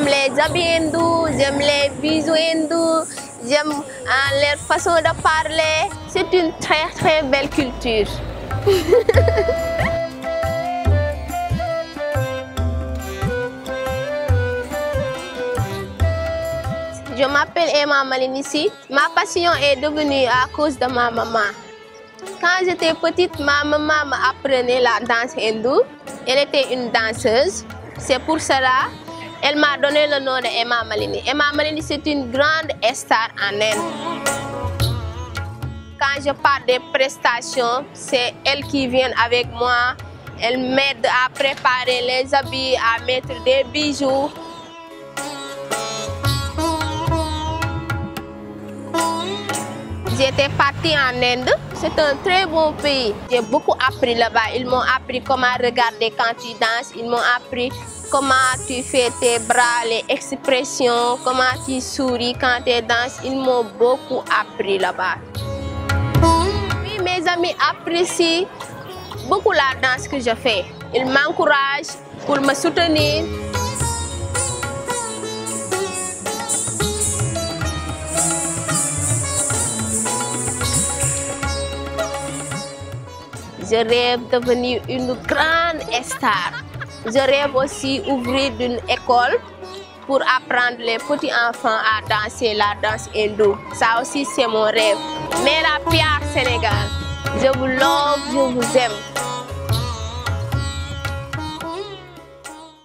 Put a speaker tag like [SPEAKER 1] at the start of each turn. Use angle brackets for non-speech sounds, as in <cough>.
[SPEAKER 1] J'aime les habits hindous, j'aime les bijoux hindous, j'aime euh, leur façon de parler. C'est une très très belle culture. <laughs> Je m'appelle Emma Malinissi. Ma passion est devenue à cause de ma maman. Quand j'étais petite, ma maman m'apprenait la danse hindoue. Elle était une danseuse. C'est pour cela elle m'a donné le nom de Emma Malini. Emma Malini, c'est une grande star en Inde. Quand je parle des prestations, c'est elle qui vient avec moi. Elle m'aide à préparer les habits, à mettre des bijoux. J'étais partie en Inde. C'est un très bon pays. J'ai beaucoup appris là-bas. Ils m'ont appris comment regarder quand tu danses. Ils m'ont appris comment tu fais tes bras, les expressions, comment tu souris quand tu danses. Ils m'ont beaucoup appris là-bas. Oui, mes amis apprécient beaucoup la danse que je fais. Ils m'encouragent pour me soutenir. Je rêve de devenir une grande star. Je rêve aussi d'ouvrir une école pour apprendre les petits enfants à danser la danse hindoue. Ça aussi, c'est mon rêve. Mais la Pierre Sénégal, je vous love, je vous aime.